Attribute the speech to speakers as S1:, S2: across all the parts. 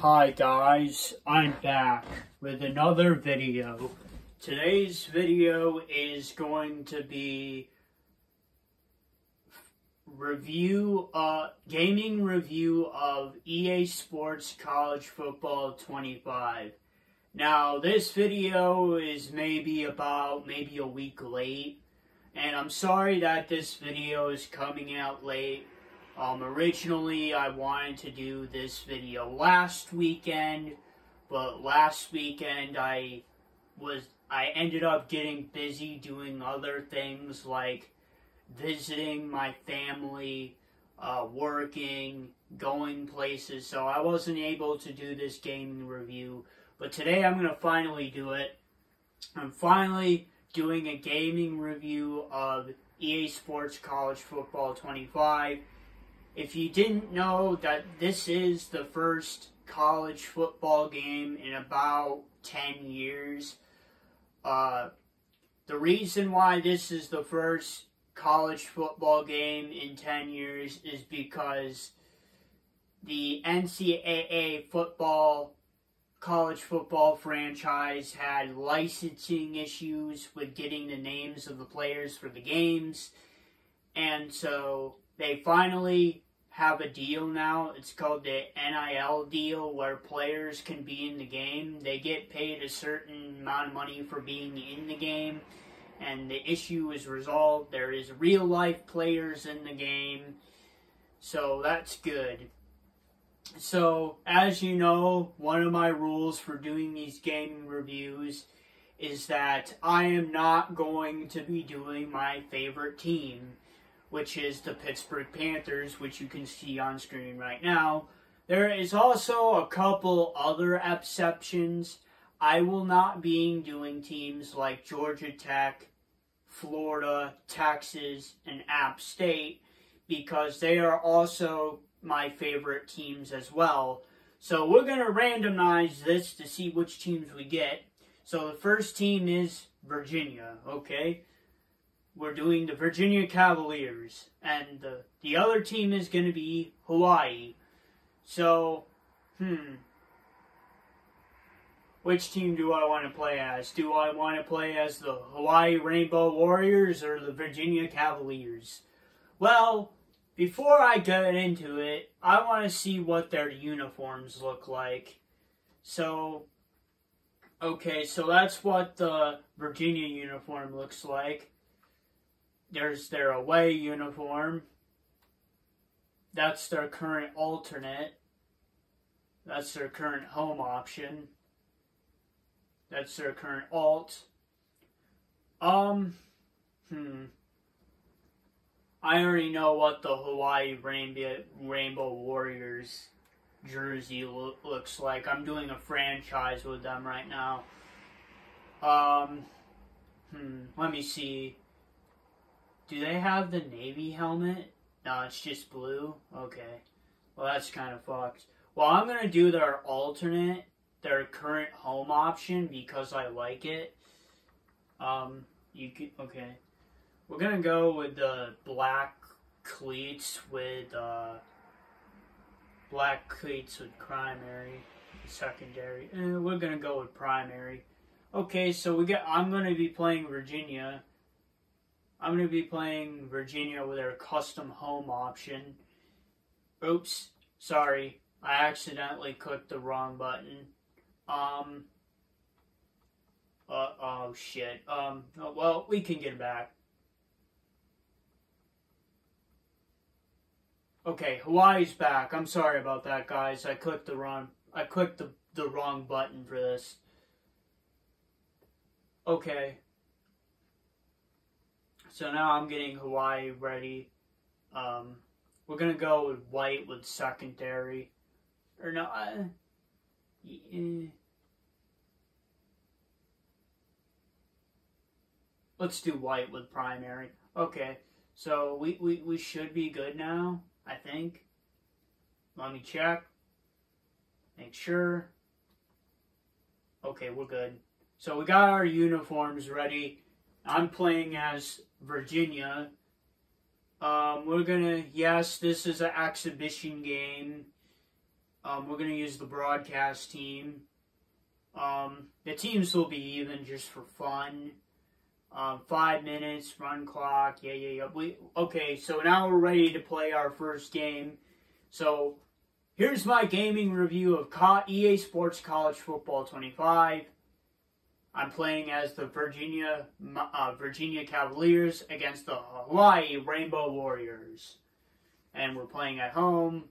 S1: Hi guys, I'm back with another video. Today's video is going to be review, uh, gaming review of EA Sports College Football 25. Now, this video is maybe about, maybe a week late, and I'm sorry that this video is coming out late. Um, originally, I wanted to do this video last weekend, but last weekend I was I ended up getting busy doing other things like visiting my family, uh, working, going places, so I wasn't able to do this gaming review. But today I'm going to finally do it. I'm finally doing a gaming review of EA Sports College Football 25 if you didn't know that this is the first college football game in about 10 years, uh, the reason why this is the first college football game in 10 years is because the NCAA football college football franchise had licensing issues with getting the names of the players for the games. And so they finally have a deal now. It's called the NIL deal where players can be in the game. They get paid a certain amount of money for being in the game and the issue is resolved. There is real life players in the game. So that's good. So, as you know, one of my rules for doing these gaming reviews is that I am not going to be doing my favorite team which is the Pittsburgh Panthers, which you can see on screen right now. There is also a couple other exceptions. I will not be doing teams like Georgia Tech, Florida, Texas, and App State because they are also my favorite teams as well. So we're going to randomize this to see which teams we get. So the first team is Virginia, okay? We're doing the Virginia Cavaliers, and the, the other team is going to be Hawaii. So, hmm. Which team do I want to play as? Do I want to play as the Hawaii Rainbow Warriors or the Virginia Cavaliers? Well, before I get into it, I want to see what their uniforms look like. So, okay, so that's what the Virginia uniform looks like. There's their away uniform. That's their current alternate. That's their current home option. That's their current alt. Um, hmm. I already know what the Hawaii Rainbow, Rainbow Warriors jersey lo looks like. I'm doing a franchise with them right now. Um, hmm, let me see. Do they have the navy helmet? No, it's just blue? Okay. Well, that's kind of fucked. Well, I'm going to do their alternate, their current home option, because I like it. Um, you could, okay. We're going to go with the black cleats with, uh, black cleats with primary, secondary. Eh, we're going to go with primary. Okay, so we get, I'm going to be playing Virginia. I'm going to be playing Virginia with their custom home option. Oops, sorry. I accidentally clicked the wrong button. Um, uh, oh shit. Um, oh, well, we can get back. Okay, Hawaii's back. I'm sorry about that, guys. I clicked the wrong, I clicked the, the wrong button for this. Okay. So now I'm getting Hawaii ready. Um, we're gonna go with white with secondary. Or no, yeah. Let's do white with primary. Okay, so we, we, we should be good now, I think. Let me check. Make sure. Okay, we're good. So we got our uniforms ready. I'm playing as Virginia. Um, we're gonna, yes, this is an exhibition game. Um, we're to use the broadcast team. Um, the teams will be even just for fun. Um, five minutes, run clock. Yeah, yeah, yeah. We okay. So now we're ready to play our first game. So here's my gaming review of EA Sports College Football 25. I'm playing as the Virginia uh, Virginia Cavaliers against the Hawaii Rainbow Warriors, and we're playing at home.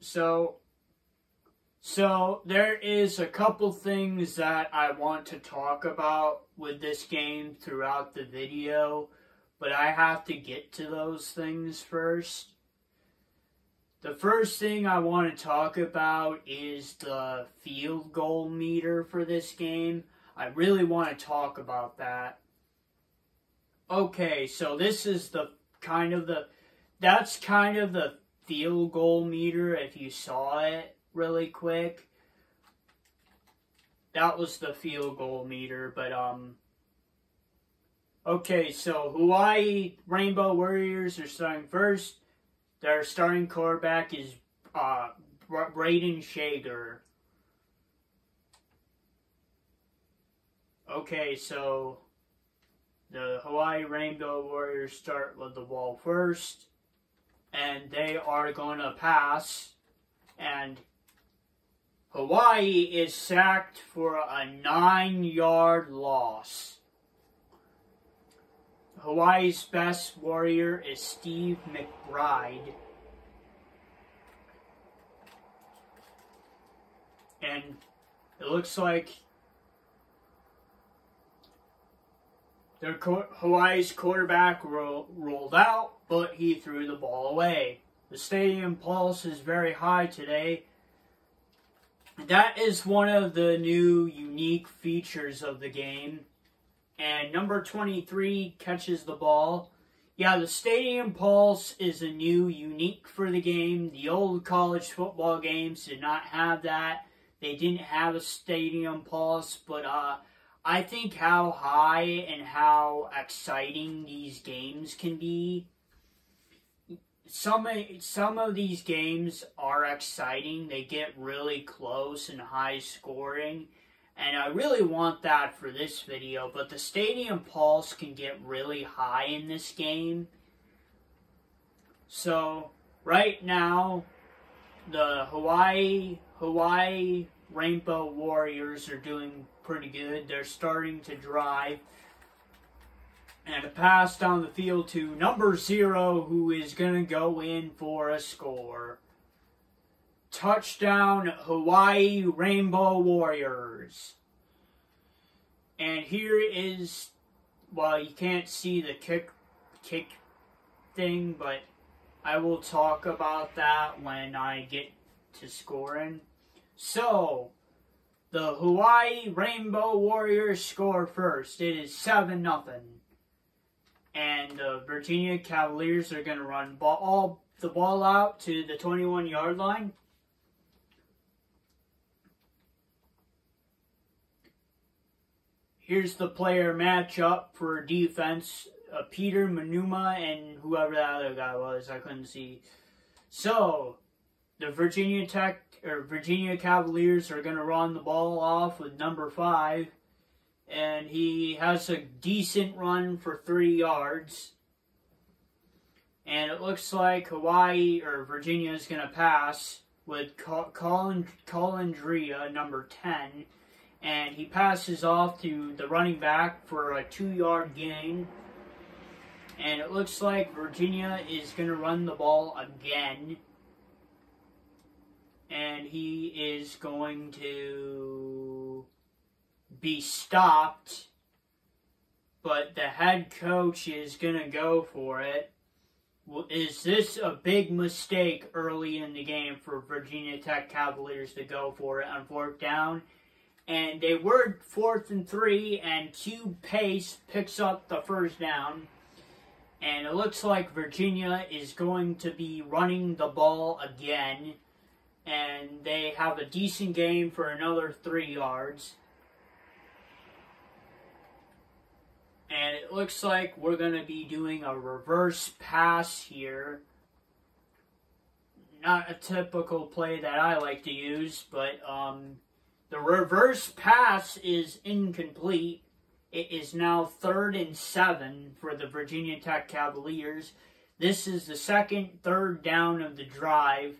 S1: So, so there is a couple things that I want to talk about with this game throughout the video, but I have to get to those things first. The first thing I want to talk about is the field goal meter for this game. I really want to talk about that. Okay, so this is the kind of the that's kind of the field goal meter if you saw it really quick. That was the field goal meter, but um Okay, so Hawaii Rainbow Warriors are starting first. Their starting quarterback is uh, Brayden Schager. Okay, so the Hawaii Rainbow Warriors start with the ball first, and they are going to pass, and Hawaii is sacked for a nine yard loss. Hawaii's best warrior is Steve McBride. And it looks like their Hawaii's quarterback ro rolled out, but he threw the ball away. The stadium pulse is very high today. That is one of the new unique features of the game and number 23 catches the ball. Yeah, the Stadium Pulse is a new, unique for the game. The old college football games did not have that. They didn't have a Stadium Pulse, but uh, I think how high and how exciting these games can be. Some some of these games are exciting. They get really close and high scoring and I really want that for this video, but the stadium pulse can get really high in this game. So, right now, the Hawaii, Hawaii Rainbow Warriors are doing pretty good. They're starting to drive. And a pass down the field to number zero, who is going to go in for a score. Touchdown, Hawaii Rainbow Warriors. And here is, well, you can't see the kick, kick thing, but I will talk about that when I get to scoring. So, the Hawaii Rainbow Warriors score first. It is 7 nothing, And the Virginia Cavaliers are going to run ball, the ball out to the 21 yard line. Here's the player matchup for defense. Uh, Peter Manuma and whoever that other guy was, I couldn't see. So, the Virginia Tech or Virginia Cavaliers are going to run the ball off with number five, and he has a decent run for three yards. And it looks like Hawaii or Virginia is going to pass with Colin Colandrea, number 10, and he passes off to the running back for a two yard gain. And it looks like Virginia is going to run the ball again. And he is going to be stopped. But the head coach is going to go for it. Is this a big mistake early in the game for Virginia Tech Cavaliers to go for it on fourth down? And they were fourth and three, and Q Pace picks up the first down. And it looks like Virginia is going to be running the ball again. And they have a decent game for another three yards. And it looks like we're going to be doing a reverse pass here. not a typical play that I like to use, but um, the reverse pass is incomplete. It is now third and seven for the Virginia Tech Cavaliers. This is the second third down of the drive.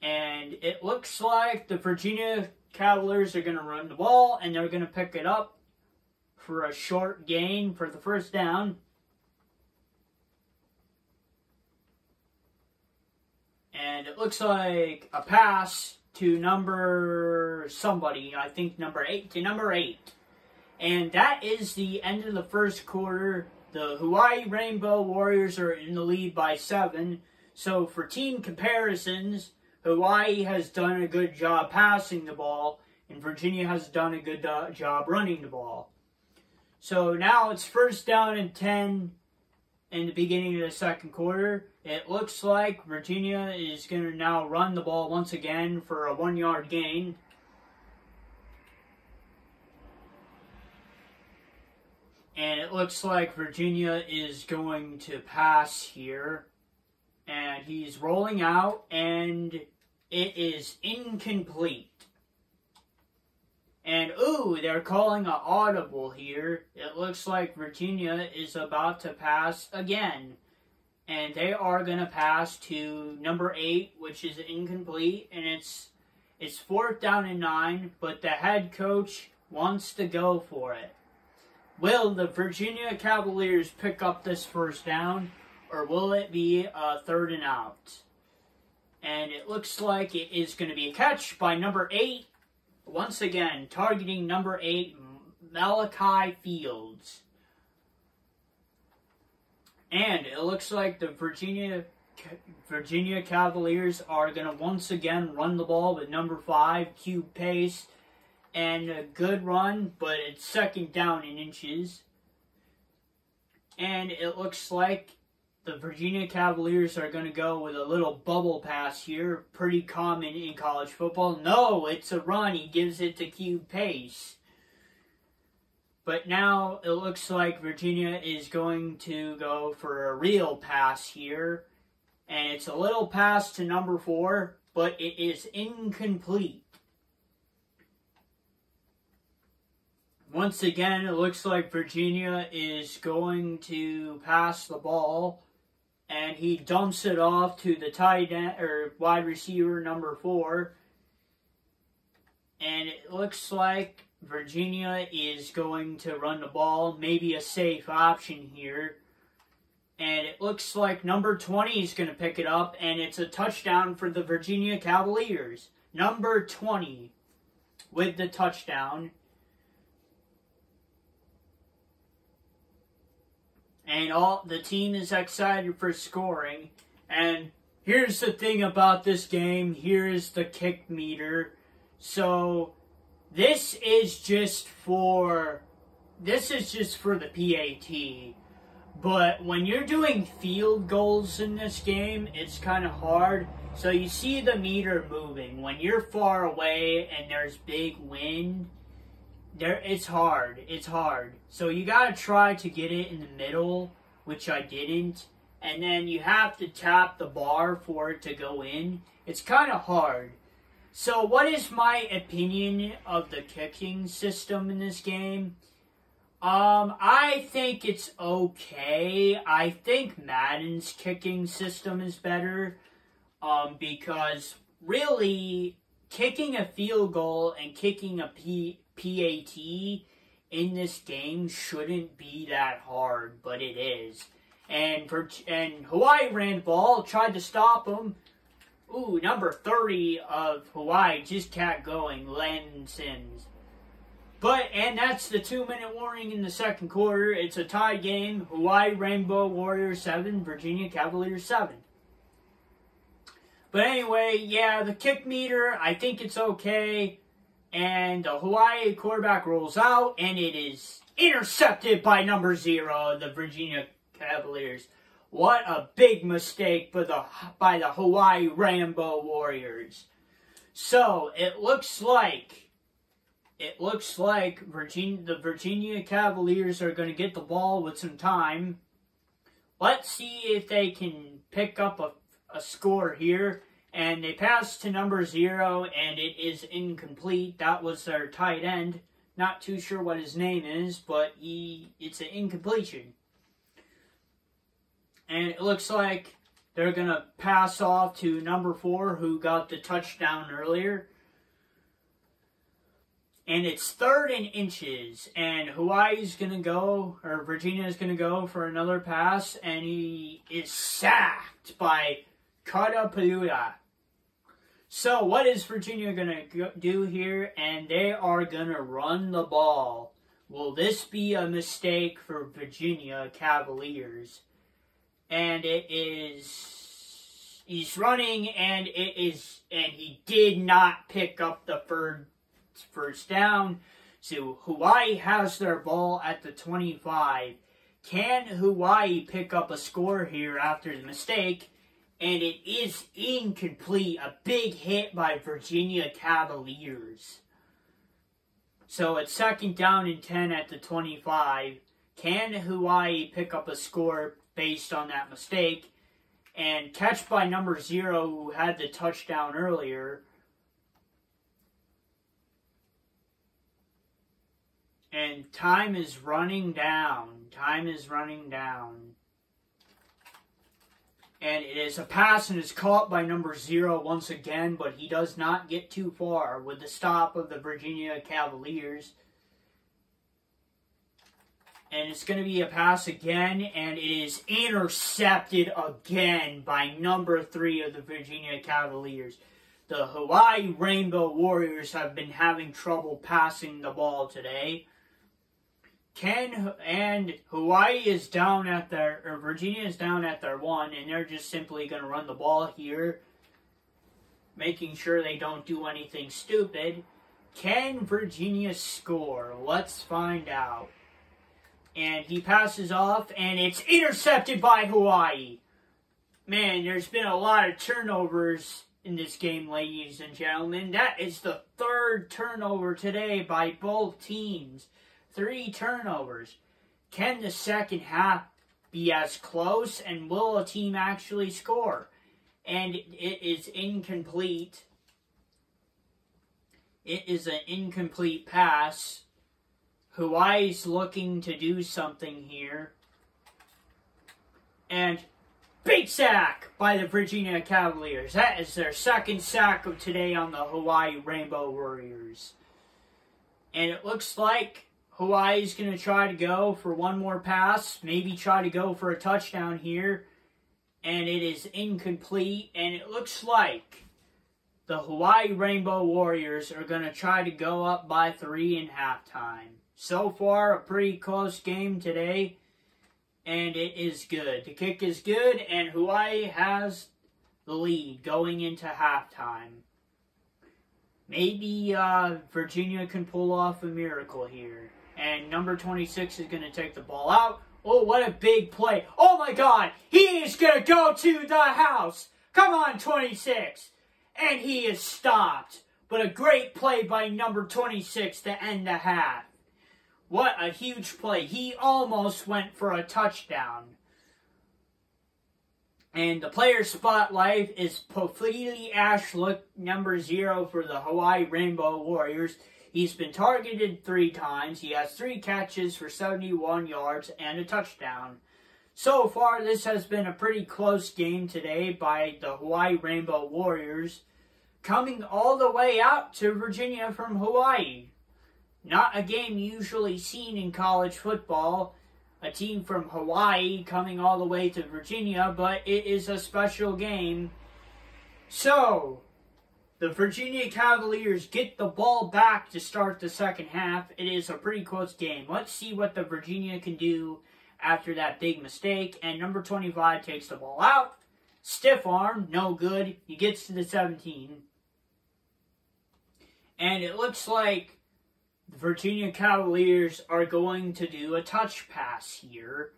S1: And it looks like the Virginia Cavaliers are going to run the ball and they're going to pick it up for a short gain for the first down. And it looks like a pass to number somebody, I think number eight, to number eight. And that is the end of the first quarter. The Hawaii Rainbow Warriors are in the lead by seven. So for team comparisons, Hawaii has done a good job passing the ball, and Virginia has done a good job running the ball. So now it's first down and 10 in the beginning of the second quarter. It looks like Virginia is going to now run the ball once again for a one yard gain. And it looks like Virginia is going to pass here. And he's rolling out, and it is incomplete. And ooh, they're calling an audible here. It looks like Virginia is about to pass again. And they are going to pass to number 8, which is incomplete. And it's, it's fourth down and 9, but the head coach wants to go for it. Will the Virginia Cavaliers pick up this first down, or will it be a third and out? And it looks like it is going to be a catch by number 8, once again, targeting number eight, Malachi Fields. And it looks like the Virginia Virginia Cavaliers are going to once again run the ball with number five, Kobe Pace. And a good run, but it's second down in inches. And it looks like the Virginia Cavaliers are going to go with a little bubble pass here, pretty common in college football. No, it's a run. He gives it to Kobe Pace. But now it looks like Virginia is going to go for a real pass here. And it's a little pass to number four, but it is incomplete. Once again, it looks like Virginia is going to pass the ball and he dumps it off to the tight end or wide receiver number four. And it looks like Virginia is going to run the ball, maybe a safe option here. And it looks like number 20 is going to pick it up, and it's a touchdown for the Virginia Cavaliers. Number 20 with the touchdown. And all the team is excited for scoring. And here's the thing about this game. Here's the kick meter. So this is just for this is just for the PAT. But when you're doing field goals in this game, it's kind of hard. So you see the meter moving. When you're far away and there's big wind, there it's hard. It's hard. So you gotta try to get it in the middle, which I didn't. And then you have to tap the bar for it to go in. It's kind of hard. So what is my opinion of the kicking system in this game? Um, I think it's okay. I think Madden's kicking system is better. Um, because really, kicking a field goal and kicking a P PAT in this game shouldn't be that hard, but it is. And for and Hawaii ran ball, tried to stop him. Ooh, number 30 of Hawaii just kept going, Len Sims. But, and that's the two minute warning in the second quarter. It's a tie game. Hawaii Rainbow Warriors 7, Virginia Cavaliers 7. But anyway, yeah, the kick meter, I think it's okay and the Hawaii quarterback rolls out, and it is intercepted by number zero, the Virginia Cavaliers. What a big mistake by the, by the Hawaii Rainbow Warriors. So, it looks like, it looks like Virginia, the Virginia Cavaliers are going to get the ball with some time. Let's see if they can pick up a, a score here. And they pass to number zero, and it is incomplete. That was their tight end. Not too sure what his name is, but he it's an incompletion. And it looks like they're going to pass off to number four, who got the touchdown earlier. And it's third and inches, and Hawaii's going to go, or Virginia is going to go for another pass, and he is sacked by Katapalua. So, what is Virginia going to do here? And they are going to run the ball. Will this be a mistake for Virginia Cavaliers? And it is. He's running, and it is. And he did not pick up the third first down. So, Hawaii has their ball at the 25. Can Hawaii pick up a score here after the mistake? And it is incomplete. A big hit by Virginia Cavaliers. So it's second down and 10 at the 25. Can Hawaii pick up a score based on that mistake? And catch by number zero, who had the touchdown earlier. And time is running down. Time is running down and it is a pass and is caught by number zero once again, but he does not get too far with the stop of the Virginia Cavaliers. And it's going to be a pass again, and it is intercepted again by number three of the Virginia Cavaliers. The Hawaii Rainbow Warriors have been having trouble passing the ball today. Ken and Hawaii is down at their, or Virginia is down at their one, and they're just simply going to run the ball here, making sure they don't do anything stupid. Can Virginia score? Let's find out. And he passes off, and it's intercepted by Hawaii. Man, there's been a lot of turnovers in this game, ladies and gentlemen. That is the third turnover today by both teams three turnovers. Can the second half be as close and will a team actually score? And it is incomplete. It is an incomplete pass. Hawaii's looking to do something here. And big sack by the Virginia Cavaliers. That is their second sack of today on the Hawaii Rainbow Warriors. And it looks like Hawaii's going to try to go for one more pass, maybe try to go for a touchdown here. And it is incomplete. And it looks like the Hawaii Rainbow Warriors are going to try to go up by three in halftime. So far, a pretty close game today. And it is good. The kick is good, and Hawaii has the lead going into halftime. Maybe uh, Virginia can pull off a miracle here and number 26 is going to take the ball out. Oh, what a big play. Oh my God, he is going to go to the house. Come on, 26. And he is stopped. But a great play by number 26 to end the half. What a huge play. He almost went for a touchdown. And the player spotlight is Pofele Ashlock, number zero for the Hawaii Rainbow Warriors. He's been targeted three times. He has three catches for 71 yards and a touchdown. So far, this has been a pretty close game today by the Hawaii Rainbow Warriors, coming all the way out to Virginia from Hawaii. Not a game usually seen in college football, a team from Hawaii coming all the way to Virginia, but it is a special game. So, the Virginia Cavaliers get the ball back to start the second half. It is a pretty close game. Let's see what the Virginia can do after that big mistake. And number 25 takes the ball out. Stiff arm, no good. He gets to the 17. And it looks like the Virginia Cavaliers are going to do a touch pass here.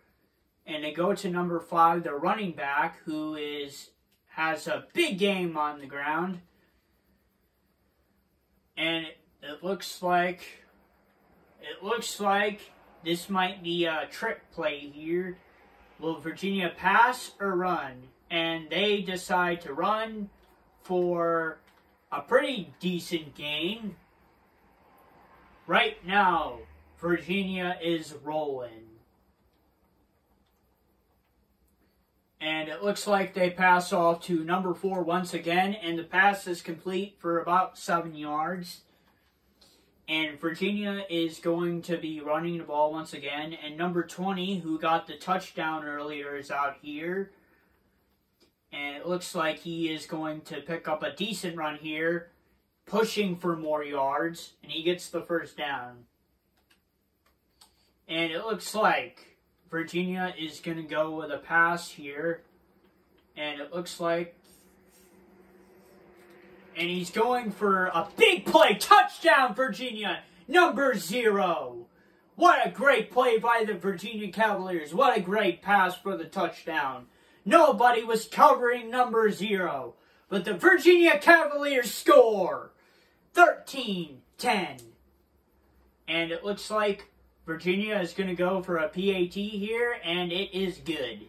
S1: And they go to number 5, their running back, who is has a big game on the ground and it looks like it looks like this might be a trick play here. Will Virginia pass or run? and they decide to run for a pretty decent gain. Right now, Virginia is rolling. And it looks like they pass off to number four once again, and the pass is complete for about seven yards. And Virginia is going to be running the ball once again. And number 20, who got the touchdown earlier, is out here. And it looks like he is going to pick up a decent run here, pushing for more yards, and he gets the first down. And it looks like Virginia is going to go with a pass here. And it looks like. And he's going for a big play. Touchdown, Virginia. Number zero. What a great play by the Virginia Cavaliers. What a great pass for the touchdown. Nobody was covering number zero. But the Virginia Cavaliers score 13 10. And it looks like Virginia is going to go for a PAT here, and it is good.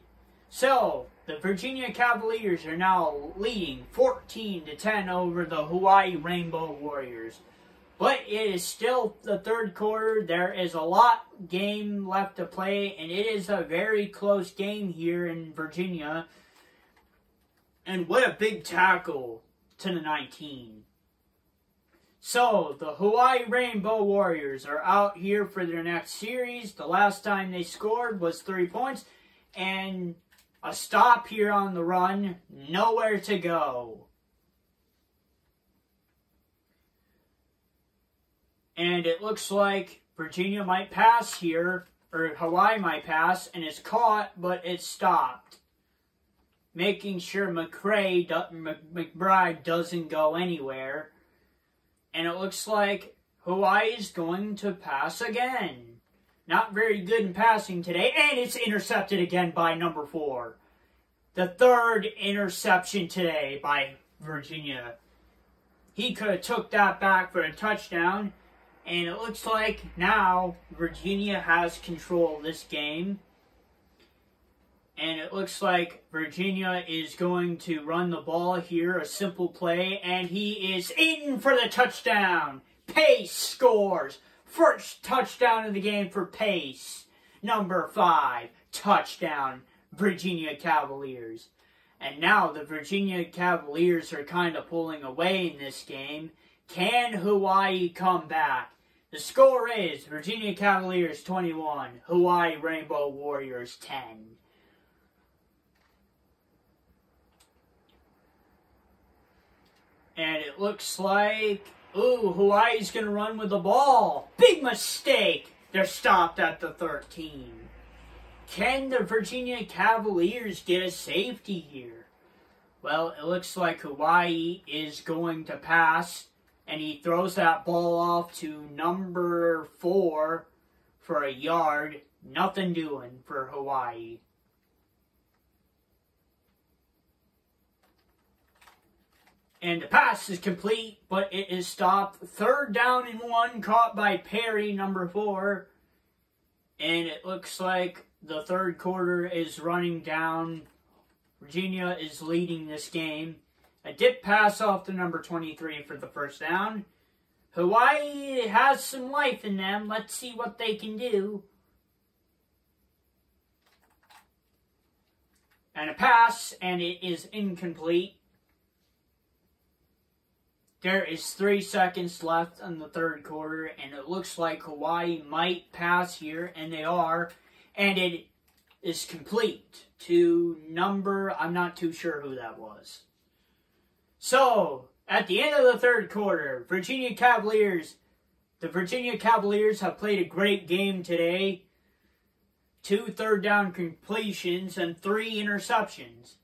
S1: So, the Virginia Cavaliers are now leading 14 to 10 over the Hawaii Rainbow Warriors. But it is still the third quarter. There is a lot game left to play, and it is a very close game here in Virginia. And what a big tackle to the 19. So, the Hawaii Rainbow Warriors are out here for their next series. The last time they scored was three points, and a stop here on the run, nowhere to go. And it looks like Virginia might pass here, or Hawaii might pass, and it's caught, but it's stopped. Making sure McCray, McBride doesn't go anywhere and it looks like Hawaii is going to pass again. Not very good in passing today, and it's intercepted again by number four. The third interception today by Virginia. He could have took that back for a touchdown, and it looks like now Virginia has control of this game and it looks like Virginia is going to run the ball here, a simple play, and he is in for the touchdown. Pace scores. First touchdown of the game for Pace. Number five, touchdown, Virginia Cavaliers. And now the Virginia Cavaliers are kind of pulling away in this game. Can Hawaii come back? The score is Virginia Cavaliers 21, Hawaii Rainbow Warriors 10. And it looks like, ooh, Hawaii's going to run with the ball. Big mistake. They're stopped at the 13. Can the Virginia Cavaliers get a safety here? Well, it looks like Hawaii is going to pass, and he throws that ball off to number four for a yard. Nothing doing for Hawaii. And the pass is complete, but it is stopped. Third down and one caught by Perry, number four. And it looks like the third quarter is running down. Virginia is leading this game. A dip pass off to number 23 for the first down. Hawaii has some life in them. Let's see what they can do. And a pass, and it is incomplete. There is three seconds left in the third quarter, and it looks like Hawaii might pass here, and they are, and it is complete to number, I'm not too sure who that was. So, at the end of the third quarter, Virginia Cavaliers, the Virginia Cavaliers have played a great game today. Two third down completions and three interceptions.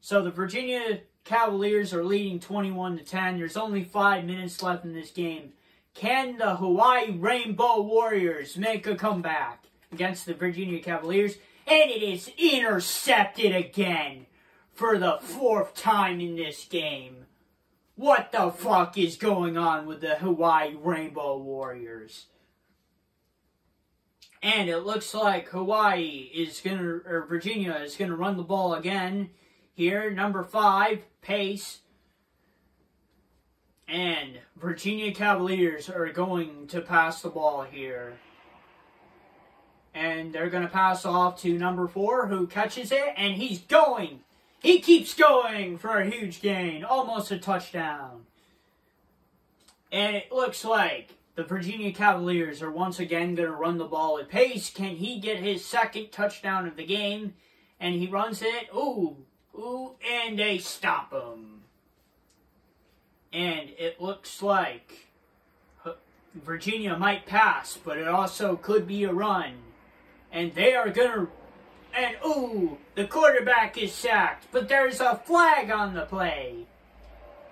S1: So the Virginia Cavaliers are leading 21 to 10. There's only five minutes left in this game. Can the Hawaii Rainbow Warriors make a comeback against the Virginia Cavaliers? And it is intercepted again for the fourth time in this game. What the fuck is going on with the Hawaii Rainbow Warriors? And it looks like Hawaii is gonna, or Virginia is gonna run the ball again here, number five, Pace. And Virginia Cavaliers are going to pass the ball here. And they're going to pass off to number four, who catches it, and he's going. He keeps going for a huge gain, almost a touchdown. And it looks like the Virginia Cavaliers are once again going to run the ball at pace. Can he get his second touchdown of the game? And he runs it. Ooh, ooh, and they stop him. And it looks like Virginia might pass, but it also could be a run. And they are going to. And ooh, the quarterback is sacked, but there's a flag on the play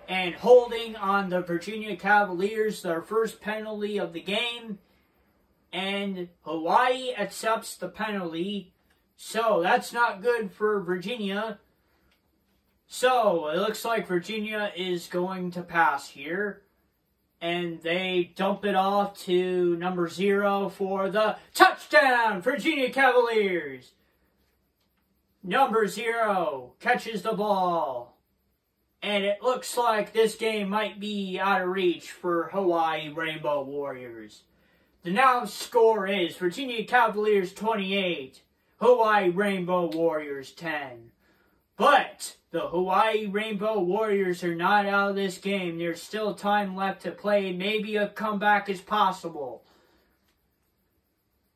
S1: and holding on the Virginia Cavaliers, their first penalty of the game. And Hawaii accepts the penalty. So that's not good for Virginia. So it looks like Virginia is going to pass here. And they dump it off to number zero for the touchdown, Virginia Cavaliers. Number zero catches the ball. And it looks like this game might be out of reach for Hawaii Rainbow Warriors. The now score is Virginia Cavaliers 28, Hawaii Rainbow Warriors 10. But the Hawaii Rainbow Warriors are not out of this game. There's still time left to play. Maybe a comeback is possible.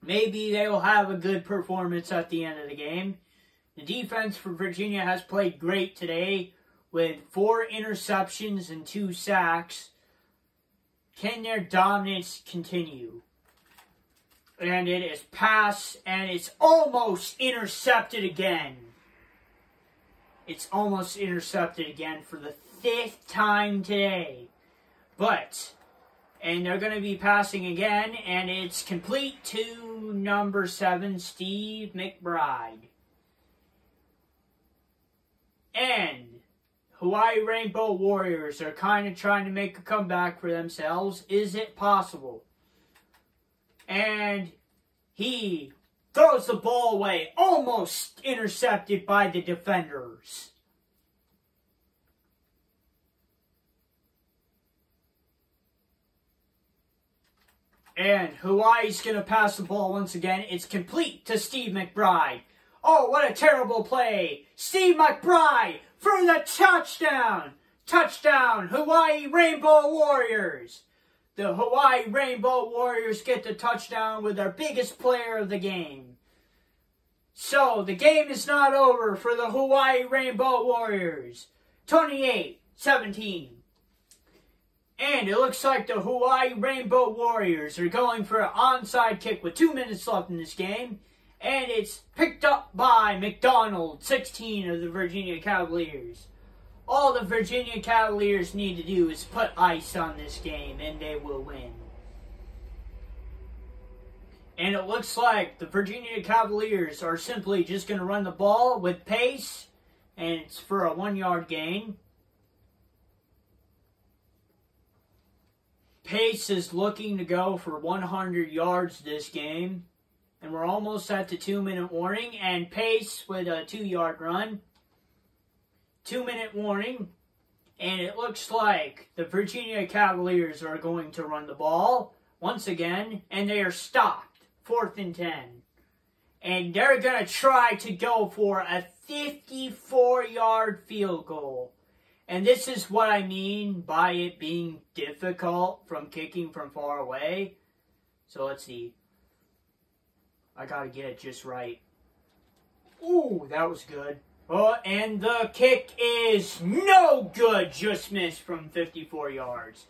S1: Maybe they will have a good performance at the end of the game. The defense for Virginia has played great today with four interceptions and two sacks. Can their dominance continue? And it is pass, and it's almost intercepted again. It's almost intercepted again for the fifth time today. But, and they're going to be passing again, and it's complete to number seven, Steve McBride. And Hawaii Rainbow Warriors are kind of trying to make a comeback for themselves. Is it possible? And he throws the ball away, almost intercepted by the defenders. And Hawaii's going to pass the ball once again. It's complete to Steve McBride. Oh, what a terrible play. Steve McBride for the touchdown! Touchdown, Hawaii Rainbow Warriors! The Hawaii Rainbow Warriors get the touchdown with their biggest player of the game. So, the game is not over for the Hawaii Rainbow Warriors. 28 17. And it looks like the Hawaii Rainbow Warriors are going for an onside kick with two minutes left in this game and it's picked up by McDonald, 16 of the Virginia Cavaliers. All the Virginia Cavaliers need to do is put ice on this game, and they will win. And it looks like the Virginia Cavaliers are simply just going to run the ball with pace, and it's for a one yard gain. Pace is looking to go for 100 yards this game. And we're almost at the two minute warning. And Pace with a two yard run. Two minute warning. And it looks like the Virginia Cavaliers are going to run the ball once again. And they are stopped. Fourth and ten. And they're going to try to go for a 54 yard field goal. And this is what I mean by it being difficult from kicking from far away. So let's see. I gotta get it just right. Ooh, that was good. Oh, and the kick is no good. Just missed from 54 yards.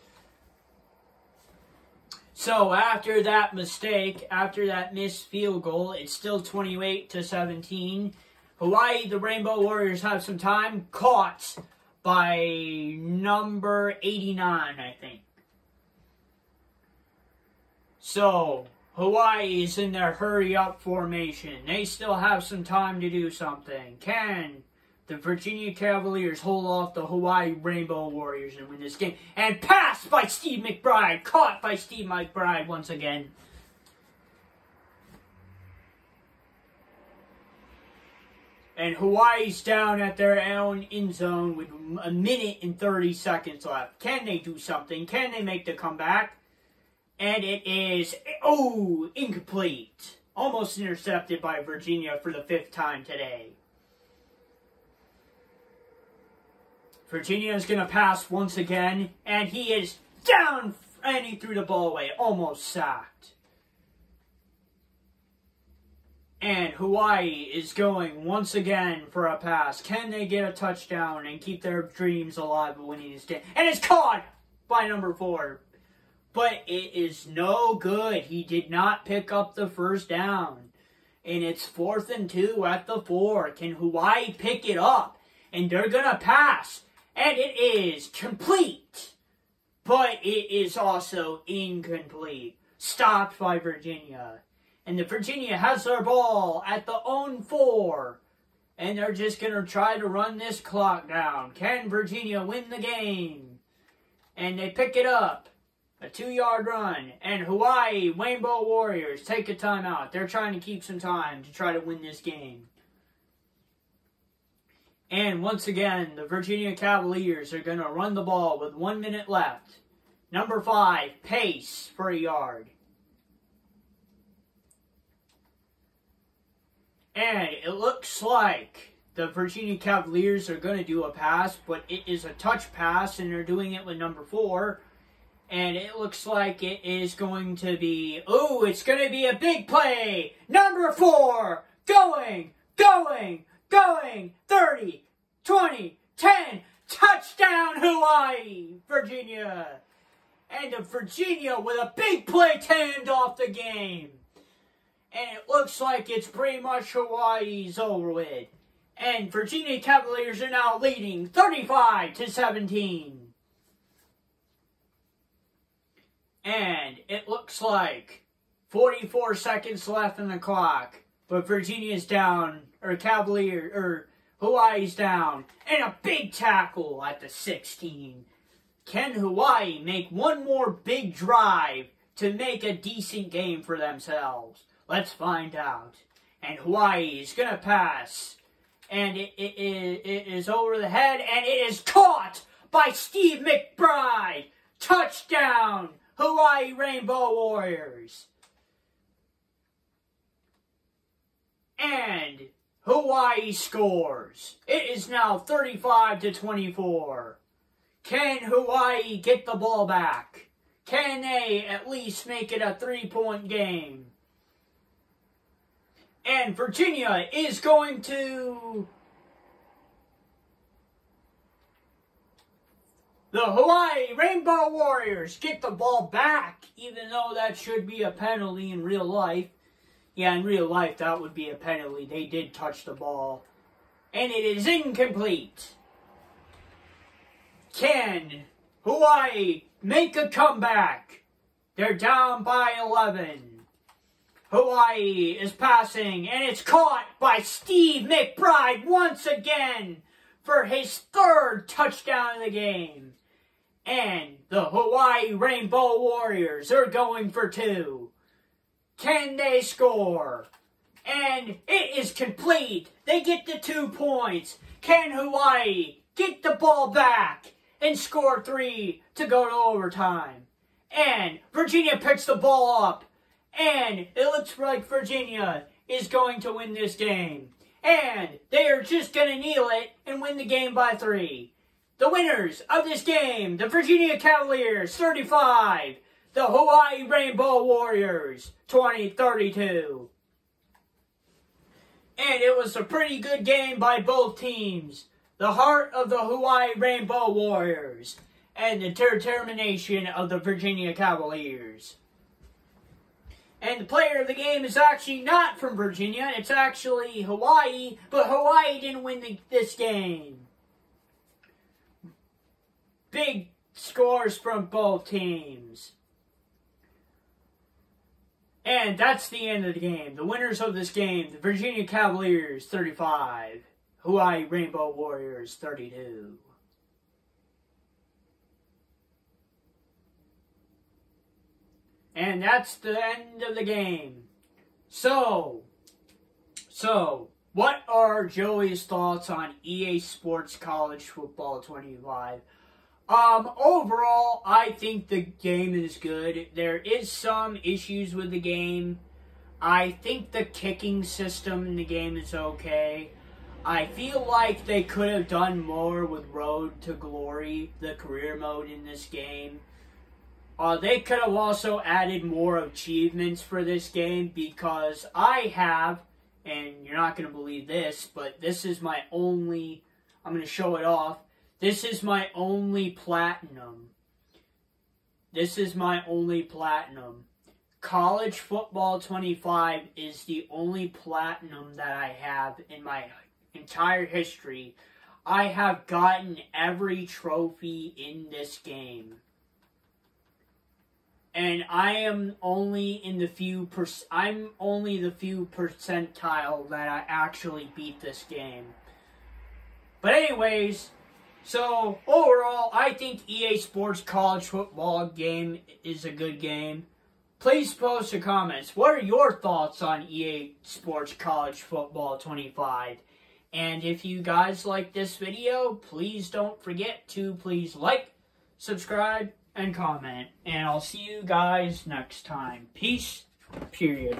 S1: So after that mistake, after that missed field goal, it's still 28 to 17. Hawaii, the Rainbow Warriors have some time. Caught by number 89, I think. So, Hawaii is in their hurry up formation. They still have some time to do something. Can the Virginia Cavaliers hold off the Hawaii Rainbow Warriors and win this game? And pass by Steve McBride. Caught by Steve McBride once again. And Hawaii's down at their own end zone with a minute and 30 seconds left. Can they do something? Can they make the comeback? And it is, oh, incomplete. Almost intercepted by Virginia for the fifth time today. Virginia is going to pass once again, and he is down, and he threw the ball away, almost sacked. And Hawaii is going once again for a pass. Can they get a touchdown and keep their dreams alive of winning this game? And it's caught by number four. But it is no good. He did not pick up the first down. And it's fourth and two at the four. Can Hawaii pick it up? And they're going to pass. And it is complete. But it is also incomplete. Stopped by Virginia. And the Virginia has their ball at the own four. And they're just going to try to run this clock down. Can Virginia win the game? And they pick it up. A two-yard run. And Hawaii Rainbow Warriors take a timeout. They're trying to keep some time to try to win this game. And once again, the Virginia Cavaliers are going to run the ball with one minute left. Number five, pace for a yard. And it looks like the Virginia Cavaliers are going to do a pass, but it is a touch pass, and they're doing it with number four. And it looks like it is going to be, oh, it's going to be a big play. Number four, going, going, going, 30, 20, 10, touchdown Hawaii, Virginia. And Virginia with a big play to end off the game and it looks like it's pretty much Hawaii's over with. And Virginia Cavaliers are now leading 35 to 17. And it looks like 44 seconds left in the clock, but Virginia's down, or Cavalier, or Hawaii's down, and a big tackle at the 16. Can Hawaii make one more big drive to make a decent game for themselves? Let's find out. And Hawaii is going to pass. And it, it, it, it is over the head, and it is caught by Steve McBride. Touchdown, Hawaii Rainbow Warriors. And Hawaii scores. It is now 35 to 24. Can Hawaii get the ball back? Can they at least make it a three-point game? And Virginia is going to The Hawaii Rainbow Warriors get the ball back, even though that should be a penalty in real life. Yeah, in real life, that would be a penalty. They did touch the ball. And it is incomplete. Can Hawaii make a comeback? They're down by 11. Hawaii is passing, and it's caught by Steve McBride once again for his third touchdown of the game. And the Hawaii Rainbow Warriors are going for two. Can they score? And it is complete. They get the two points. Can Hawaii get the ball back and score three to go to overtime? And Virginia picks the ball up and it looks like Virginia is going to win this game. And they are just going to kneel it and win the game by three. The winners of this game, the Virginia Cavaliers 35, the Hawaii Rainbow Warriors 2032. And it was a pretty good game by both teams. The heart of the Hawaii Rainbow Warriors and the determination of the Virginia Cavaliers. And the player of the game is actually not from Virginia. It's actually Hawaii, but Hawaii didn't win the, this game. Big scores from both teams. And that's the end of the game. The winners of this game, the Virginia Cavaliers 35, Hawaii Rainbow Warriors 32. And that's the end of the game. So, so, what are Joey's thoughts on EA Sports College Football 25? Um, overall, I think the game is good. There is some issues with the game. I think the kicking system in the game is okay. I feel like they could have done more with Road to Glory, the career mode in this game. Uh, they could have also added more achievements for this game because I have, and you're not going to believe this, but this is my only, I'm going to show it off. This is my only platinum. This is my only platinum. College Football 25 is the only platinum that I have in my entire history. I have gotten every trophy in this game. And I am only in the few per I'm only the few percentile that I actually beat this game. But anyways, so overall, I think EA Sports College Football game is a good game. Please post your comments. What are your thoughts on EA Sports College Football 25? And if you guys like this video, please don't forget to please like, subscribe, and comment. And I'll see you guys next time. Peace, period.